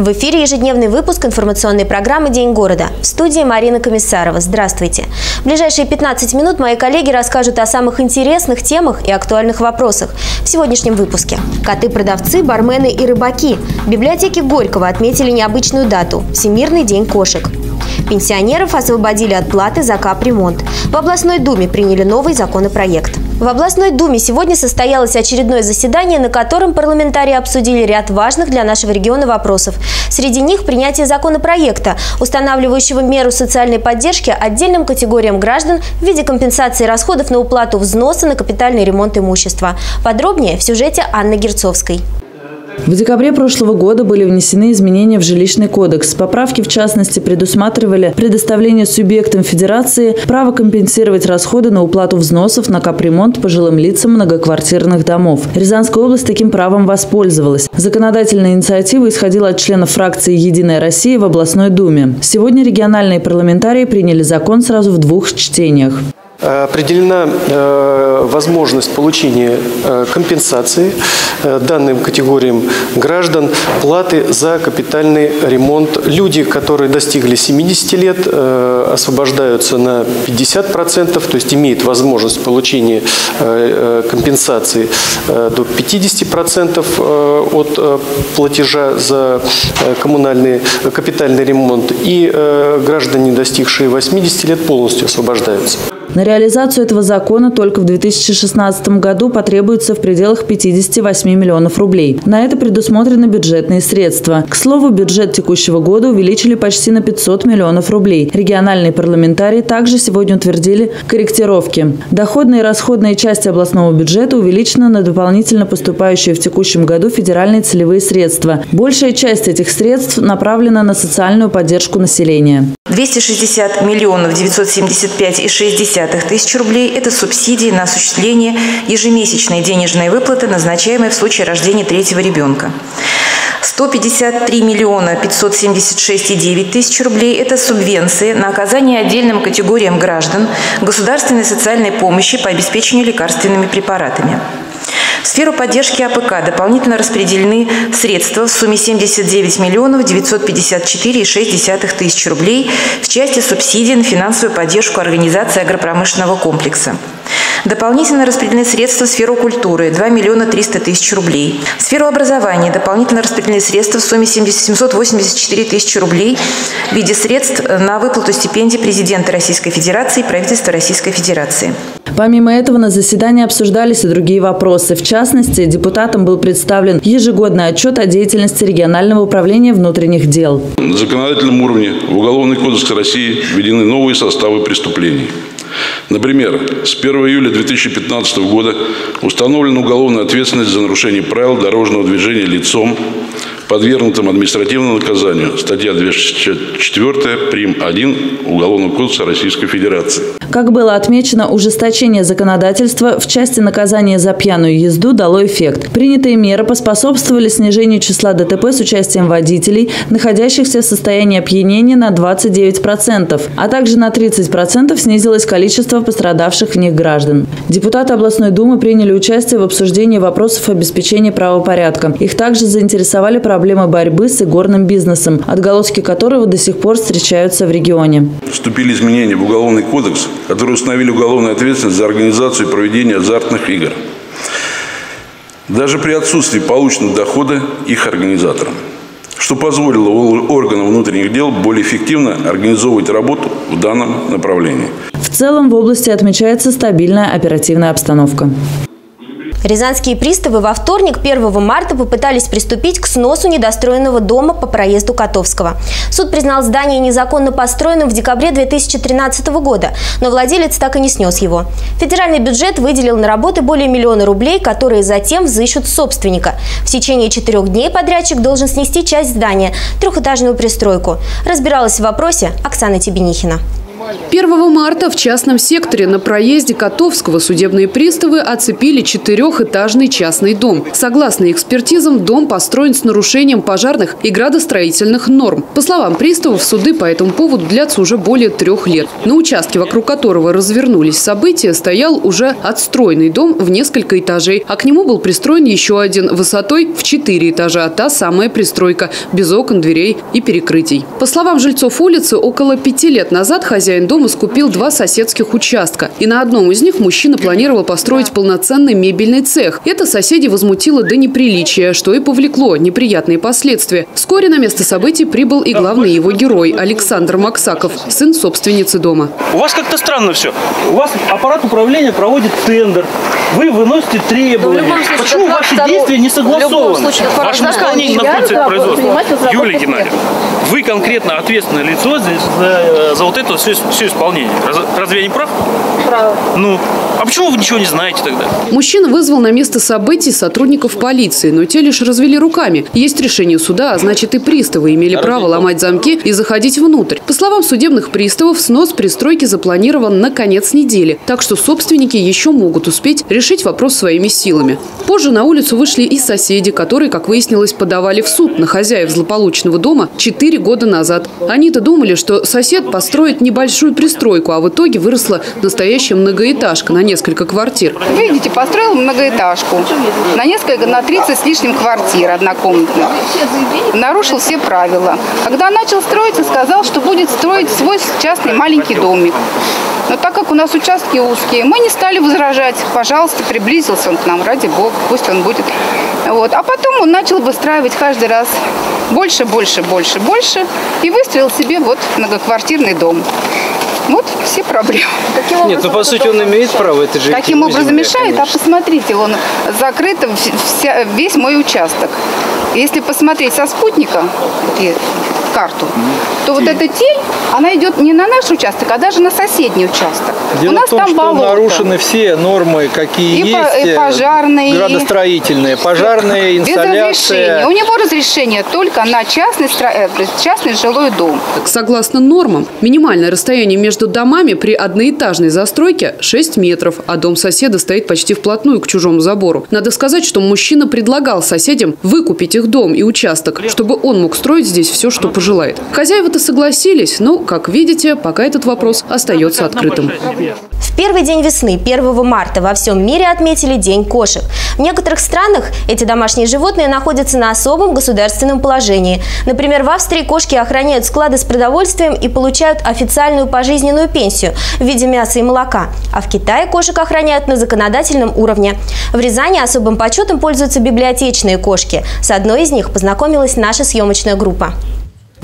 В эфире ежедневный выпуск информационной программы «День города». В студии Марина Комиссарова. Здравствуйте. В ближайшие 15 минут мои коллеги расскажут о самых интересных темах и актуальных вопросах в сегодняшнем выпуске. Коты-продавцы, бармены и рыбаки. В библиотеке Горького отметили необычную дату – Всемирный день кошек. Пенсионеров освободили от платы за капремонт. В областной думе приняли новый законопроект. В областной думе сегодня состоялось очередное заседание, на котором парламентарии обсудили ряд важных для нашего региона вопросов. Среди них принятие законопроекта, устанавливающего меру социальной поддержки отдельным категориям граждан в виде компенсации расходов на уплату взноса на капитальный ремонт имущества. Подробнее в сюжете Анны Герцовской. В декабре прошлого года были внесены изменения в жилищный кодекс. Поправки, в частности, предусматривали предоставление субъектам федерации права компенсировать расходы на уплату взносов на капремонт пожилым лицам многоквартирных домов. Рязанская область таким правом воспользовалась. Законодательная инициатива исходила от членов фракции «Единая Россия» в областной думе. Сегодня региональные парламентарии приняли закон сразу в двух чтениях. Определена э, возможность получения э, компенсации э, данным категориям граждан платы за капитальный ремонт. Люди, которые достигли 70 лет, освобождаются на 50%, то есть имеют возможность получения компенсации до 50% от платежа за коммунальный капитальный ремонт. И граждане, достигшие 80 лет, полностью освобождаются. На реализацию этого закона только в 2016 году потребуется в пределах 58 миллионов рублей. На это предусмотрены бюджетные средства. К слову, бюджет текущего года увеличили почти на 500 миллионов рублей. Региональные парламентарии также сегодня утвердили корректировки. Доходная и расходная часть областного бюджета увеличена на дополнительно поступающие в текущем году федеральные целевые средства. Большая часть этих средств направлена на социальную поддержку населения. 260 миллионов 975 и 60 тысяч рублей – это субсидии на осуществление ежемесячной денежной выплаты, назначаемой в случае рождения третьего ребенка. 153 миллиона 576,9 тысяч рублей – это субвенции на оказание отдельным категориям граждан государственной социальной помощи по обеспечению лекарственными препаратами. В сферу поддержки АПК дополнительно распределены средства в сумме 79 миллионов 954,6 тысяч рублей в части субсидий на финансовую поддержку организации агропромышленного комплекса. Дополнительно распределены средства в сферу культуры – 2 миллиона 300 тысяч рублей. В сферу образования дополнительно распределены средства в сумме 784 тысячи рублей в виде средств на выплату стипендий президента Российской Федерации и правительства Российской Федерации. Помимо этого на заседании обсуждались и другие вопросы. В частности, депутатам был представлен ежегодный отчет о деятельности регионального управления внутренних дел. На законодательном уровне в Уголовный кодекс России введены новые составы преступлений. Например, с 1 июля 2015 года установлена уголовная ответственность за нарушение правил дорожного движения лицом, подвергнутым административному наказанию. Статья 264, прим. 1 Уголовного кодекса Российской Федерации. Как было отмечено, ужесточение законодательства в части наказания за пьяную езду дало эффект. Принятые меры поспособствовали снижению числа ДТП с участием водителей, находящихся в состоянии опьянения на 29%, а также на 30% снизилось количество пострадавших в них граждан. Депутаты областной думы приняли участие в обсуждении вопросов обеспечения правопорядка. Их также заинтересовали проблемы проблемы борьбы с игорным бизнесом, отголоски которого до сих пор встречаются в регионе. Вступили изменения в Уголовный кодекс, которые установили уголовную ответственность за организацию и проведение азартных игр. Даже при отсутствии полученного дохода их организаторам что позволило органам внутренних дел более эффективно организовывать работу в данном направлении. В целом в области отмечается стабильная оперативная обстановка. Рязанские приставы во вторник, 1 марта, попытались приступить к сносу недостроенного дома по проезду Котовского. Суд признал здание незаконно построенным в декабре 2013 года, но владелец так и не снес его. Федеральный бюджет выделил на работы более миллиона рублей, которые затем взыщут собственника. В течение четырех дней подрядчик должен снести часть здания – трехэтажную пристройку. Разбиралась в вопросе Оксана Тебенихина. 1 марта в частном секторе на проезде Котовского судебные приставы оцепили четырехэтажный частный дом. Согласно экспертизам, дом построен с нарушением пожарных и градостроительных норм. По словам приставов, суды по этому поводу длятся уже более трех лет. На участке, вокруг которого развернулись события, стоял уже отстроенный дом в несколько этажей, а к нему был пристроен еще один высотой в четыре этажа. Та самая пристройка, без окон, дверей и перекрытий. По словам жильцов улицы, около пяти лет назад хозяин дома скупил два соседских участка. И на одном из них мужчина планировал построить полноценный мебельный цех. Это соседи возмутило до неприличия, что и повлекло неприятные последствия. Вскоре на место событий прибыл и главный его герой Александр Максаков, сын собственницы дома. У вас как-то странно все. У вас аппарат управления проводит тендер. Вы выносите требования. Случае, Почему ваши действия не согласованы? В вашем исполнении находится производство. Юлия Геннадьевна, вы конкретно ответственное лицо за, за, за вот это все, все исполнение. Разве я не прав? Прав. Ну, а почему вы ничего не знаете тогда? Мужчина вызвал на место событий сотрудников полиции, но те лишь развели руками. Есть решение суда, а значит и приставы имели право ломать замки и заходить внутрь. По словам судебных приставов, снос пристройки запланирован на конец недели, так что собственники еще могут успеть решить вопрос своими силами. Позже на улицу вышли и соседи, которые, как выяснилось, подавали в суд на хозяев злополучного дома 4 года назад. Они-то думали, что сосед построит небольшую пристройку, а в итоге выросла настоящая многоэтажка на несколько квартир. Видите, построил многоэтажку на несколько, на 30 с лишним квартир однокомнатных. Нарушил все правила. Когда начал строиться, сказал, что будет строить свой частный маленький домик. Но так как у нас участки узкие, мы не стали возражать. Пожалуйста, приблизился он к нам, ради бога, пусть он будет. Вот. А потом он начал выстраивать каждый раз больше, больше, больше, больше. И выстроил себе вот многоквартирный дом. Вот все проблемы. Каким Нет, ну по сути он имеет право, это же Каким образом мешает? А конечно. А посмотрите, он закрыт вся, весь мой участок. Если посмотреть со спутника, карту, то вот эта тень, она идет не на наш участок, а даже на соседний участок. Дело У нас в том, там что болото. нарушены все нормы, какие и есть. По, и пожарные. Градостроительные, пожарные, инсталляции. Без разрешения. У него разрешение только на частный, э, частный жилой дом. Согласно нормам, минимальное расстояние между домами при одноэтажной застройке 6 метров, а дом соседа стоит почти вплотную к чужому забору. Надо сказать, что мужчина предлагал соседям выкупить их дом и участок, чтобы он мог строить здесь все, что пожелает. Хозяева-то согласились, но, как видите, пока этот вопрос остается открытым. В первый день весны, 1 марта, во всем мире отметили День кошек. В некоторых странах эти домашние животные находятся на особом государственном положении. Например, в Австрии кошки охраняют склады с продовольствием и получают официальную пожизненную пенсию в виде мяса и молока. А в Китае кошек охраняют на законодательном уровне. В Рязани особым почетом пользуются библиотечные кошки. С одной из них познакомилась наша съемочная группа.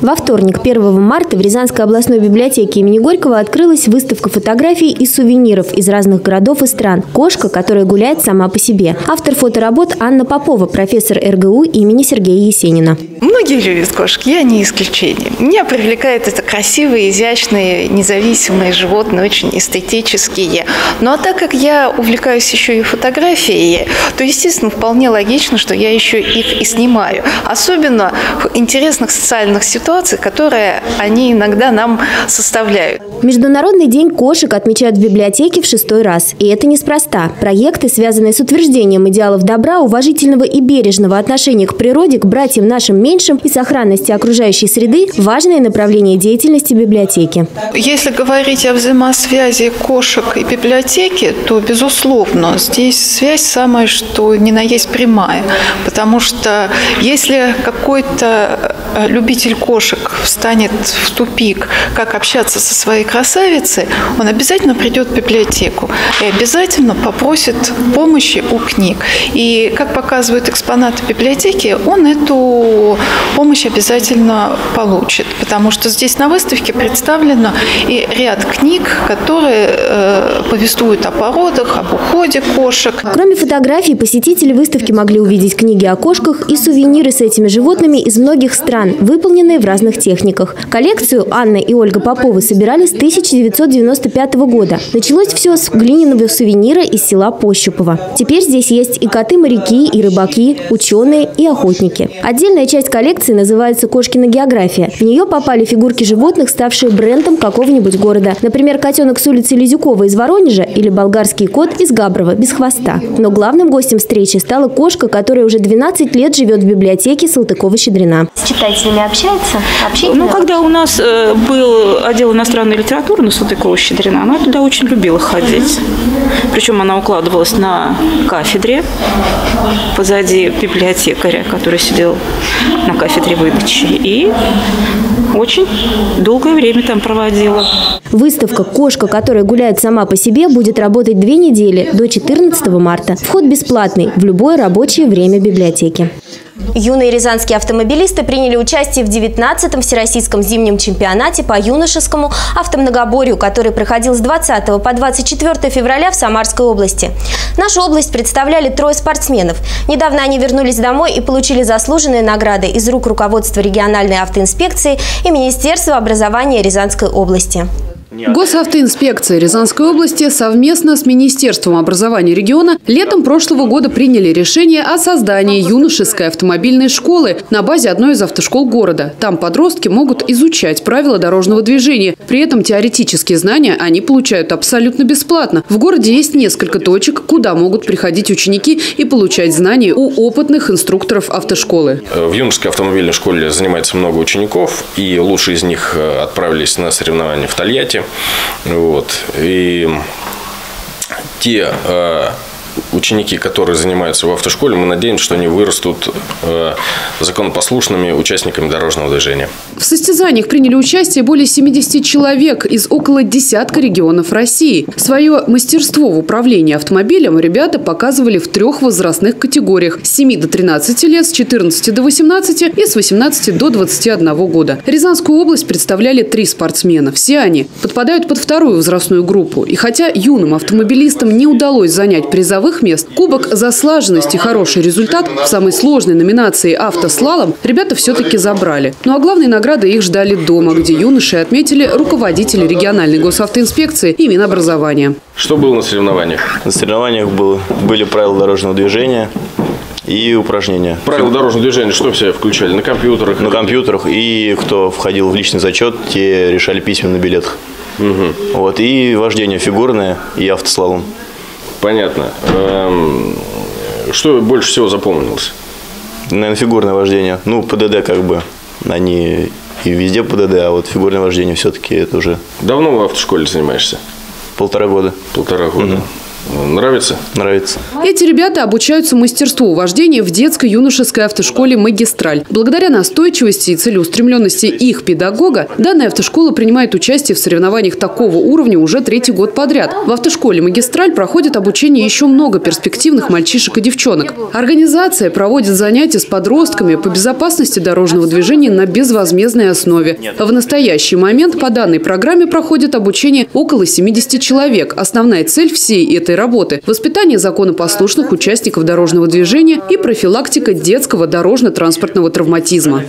Во вторник, 1 марта, в Рязанской областной библиотеке имени Горького открылась выставка фотографий и сувениров из разных городов и стран. Кошка, которая гуляет сама по себе. Автор фоторабот Анна Попова, профессор РГУ имени Сергея Есенина. Многие любят кошек, я не исключение. Меня привлекает это красивые, изящные, независимые животные, очень эстетические. Ну а так как я увлекаюсь еще и фотографией, то, естественно, вполне логично, что я еще их и снимаю. Особенно в интересных социальных ситуациях ситуаций, которые они иногда нам составляют. Международный день кошек отмечают в библиотеке в шестой раз. И это неспроста. Проекты, связанные с утверждением идеалов добра, уважительного и бережного отношения к природе, к братьям нашим меньшим и сохранности окружающей среды – важное направление деятельности библиотеки. Если говорить о взаимосвязи кошек и библиотеки, то, безусловно, здесь связь самая, что ни на есть прямая. Потому что если какой-то э, любитель кошек кошек встанет в тупик, как общаться со своей красавицей, он обязательно придет в библиотеку и обязательно попросит помощи у книг. И, как показывают экспонаты библиотеки, он эту помощь обязательно получит, потому что здесь на выставке представлено и ряд книг, которые э, повествуют о породах, об уходе кошек. Кроме фотографий, посетители выставки могли увидеть книги о кошках и сувениры с этими животными из многих стран, выполненные в в разных техниках. Коллекцию Анна и Ольга Поповы собирали с 1995 года. Началось все с глиняного сувенира из села Пощупово. Теперь здесь есть и коты-моряки, и рыбаки, ученые и охотники. Отдельная часть коллекции называется «Кошкина география». В нее попали фигурки животных, ставшие брендом какого-нибудь города. Например, котенок с улицы Лизюкова из Воронежа или болгарский кот из Габрова без хвоста. Но главным гостем встречи стала кошка, которая уже 12 лет живет в библиотеке Салтыкова-Щедрина. С читателями общается? Общительно? Ну, когда у нас э, был отдел иностранной литературы на Салтыкова-Щедрина, она туда очень любила ходить. Причем она укладывалась на кафедре позади библиотекаря, который сидел на кафедре выдачи. И очень долгое время там проводила. Выставка «Кошка, которая гуляет сама по себе» будет работать две недели до 14 марта. Вход бесплатный в любое рабочее время библиотеки. Юные рязанские автомобилисты приняли участие в 19-м Всероссийском зимнем чемпионате по юношескому автомногоборью, который проходил с 20 по 24 февраля в Самарской области. Нашу область представляли трое спортсменов. Недавно они вернулись домой и получили заслуженные награды из рук руководства региональной автоинспекции и Министерства образования Рязанской области. Госавтоинспекция Рязанской области совместно с Министерством образования региона летом прошлого года приняли решение о создании юношеской автомобильной школы на базе одной из автошкол города. Там подростки могут изучать правила дорожного движения. При этом теоретические знания они получают абсолютно бесплатно. В городе есть несколько точек, куда могут приходить ученики и получать знания у опытных инструкторов автошколы. В юношеской автомобильной школе занимается много учеников, и лучшие из них э, отправились на соревнования в Тольятти. Вот. И те э, ученики, которые занимаются в автошколе, мы надеемся, что они вырастут э, законопослушными участниками дорожного движения. В состязаниях приняли участие более 70 человек из около десятка регионов России. Свое мастерство в управлении автомобилем ребята показывали в трех возрастных категориях – с 7 до 13 лет, с 14 до 18 и с 18 до 21 года. Рязанскую область представляли три спортсмена. Все они подпадают под вторую возрастную группу. И хотя юным автомобилистам не удалось занять призовые призовых мест, кубок за слаженность и хороший результат в самой сложной номинации «Автослалом» ребята все-таки забрали. Ну а главные награды их ждали дома, где юноши отметили руководители региональной госавтоинспекции и Минобразования. Что было на соревнованиях? На соревнованиях был, были правила дорожного движения, и упражнения. Правила дорожного движения что все включали? На компьютерах? На компьютерах. И кто входил в личный зачет, те решали письменно на билетах. Угу. Вот, и вождение фигурное, и автослалом. Понятно. Эм, что больше всего запомнилось? Наверное, фигурное вождение. Ну, ПДД как бы. Они и везде ПДД, а вот фигурное вождение все-таки это уже... Давно в автошколе занимаешься? Полтора года. Полтора года. Угу. Нравится? Нравится. Эти ребята обучаются мастерству вождения в детской юношеской автошколе «Магистраль». Благодаря настойчивости и целеустремленности их педагога, данная автошкола принимает участие в соревнованиях такого уровня уже третий год подряд. В автошколе «Магистраль» проходит обучение еще много перспективных мальчишек и девчонок. Организация проводит занятия с подростками по безопасности дорожного движения на безвозмездной основе. В настоящий момент по данной программе проходит обучение около 70 человек. Основная цель всей этой этой работы – воспитание законопослушных участников дорожного движения и профилактика детского дорожно-транспортного травматизма.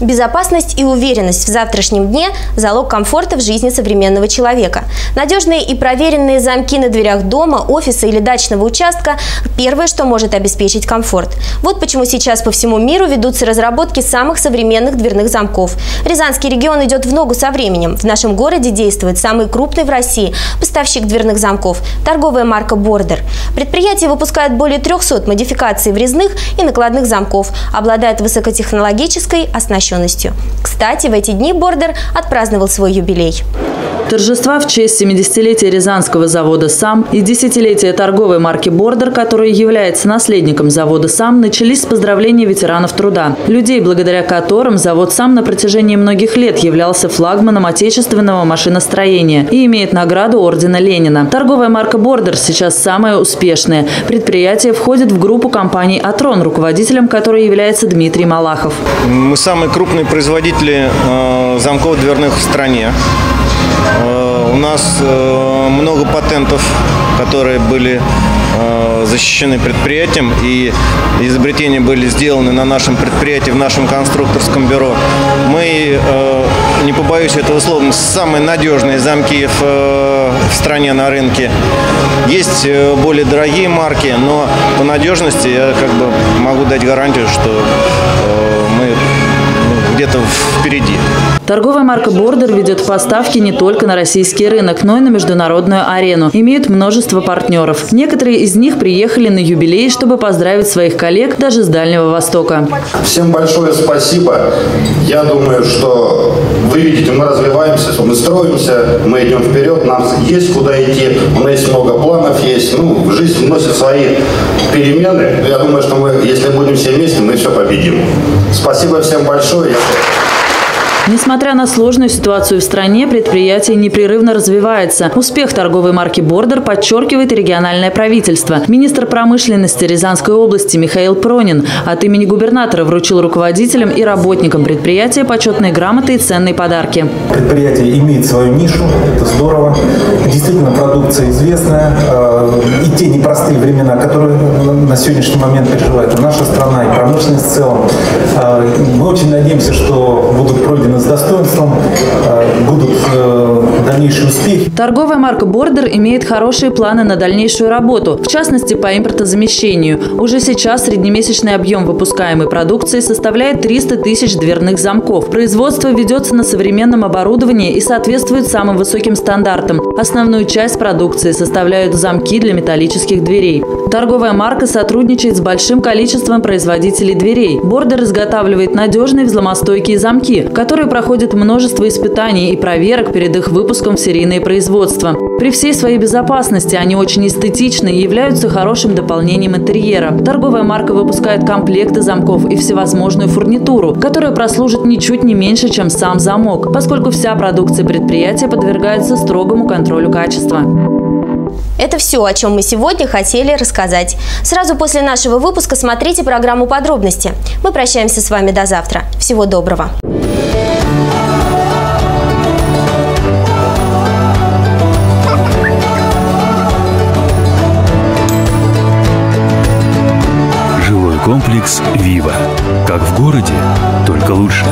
Безопасность и уверенность в завтрашнем дне – залог комфорта в жизни современного человека. Надежные и проверенные замки на дверях дома, офиса или дачного участка – первое, что может обеспечить комфорт. Вот почему сейчас по всему миру ведутся разработки самых современных дверных замков. Рязанский регион идет в ногу со временем. В нашем городе действует самый крупный в России поставщик дверных замков – торговая марка «Бордер». Предприятие выпускает более 300 модификаций врезных и накладных замков, обладает высокотехнологической, оснащенностью. Кстати, в эти дни Бордер отпраздновал свой юбилей. Торжества в честь 70-летия Рязанского завода «САМ» и десятилетия торговой марки «Бордер», которая является наследником завода «САМ», начались с поздравлений ветеранов труда. Людей, благодаря которым завод «САМ» на протяжении многих лет являлся флагманом отечественного машиностроения и имеет награду Ордена Ленина. Торговая марка «Бордер» сейчас самая успешная. Предприятие входит в группу компаний «Атрон», руководителем которой является Дмитрий Малахов. Мы самые крупные производители э, замков дверных в стране. У нас много патентов, которые были защищены предприятием, и изобретения были сделаны на нашем предприятии, в нашем конструкторском бюро. Мы, не побоюсь этого слова, самые надежные замки в стране на рынке. Есть более дорогие марки, но по надежности я как бы могу дать гарантию, что Торговая марка «Бордер» ведет поставки не только на российский рынок, но и на международную арену. Имеют множество партнеров. Некоторые из них приехали на юбилей, чтобы поздравить своих коллег даже с Дальнего Востока. Всем большое спасибо. Я думаю, что вы видите, мы развиваемся, мы строимся, мы идем вперед, нам есть куда идти, у нас есть много планов, есть, ну, жизнь вносит свои перемены. Я думаю, что мы, если будем все вместе, мы все победим. Спасибо всем большое. Несмотря на сложную ситуацию в стране, предприятие непрерывно развивается. Успех торговой марки «Бордер» подчеркивает региональное правительство. Министр промышленности Рязанской области Михаил Пронин от имени губернатора вручил руководителям и работникам предприятия почетные грамоты и ценные подарки. Предприятие имеет свою нишу, это здорово. Действительно, продукция известная. Э, и те непростые времена, которые на сегодняшний момент переживает наша страна и промышленность в целом. Э, мы очень надеемся, что будут пройдены с достоинством, э, будут э, дальнейшие успехи. Торговая марка «Бордер» имеет хорошие планы на дальнейшую работу, в частности по импортозамещению. Уже сейчас среднемесячный объем выпускаемой продукции составляет 300 тысяч дверных замков. Производство ведется на современном оборудовании и соответствует самым высоким стандартам. Основную часть продукции составляют замки для металлических дверей. Торговая марка сотрудничает с большим количеством производителей дверей. «Бордер» изготавливает надежные взломостойкие замки, которые проходят множество испытаний и проверок перед их выпуском серийное производство. При всей своей безопасности они очень эстетичны и являются хорошим дополнением интерьера. Торговая марка выпускает комплекты замков и всевозможную фурнитуру, которая прослужит ничуть не меньше, чем сам замок, поскольку вся продукция предприятия подвергается строгому контролю качества. Это все, о чем мы сегодня хотели рассказать. Сразу после нашего выпуска смотрите программу «Подробности». Мы прощаемся с вами до завтра. Всего доброго. Комплекс «Вива». Как в городе, только лучше.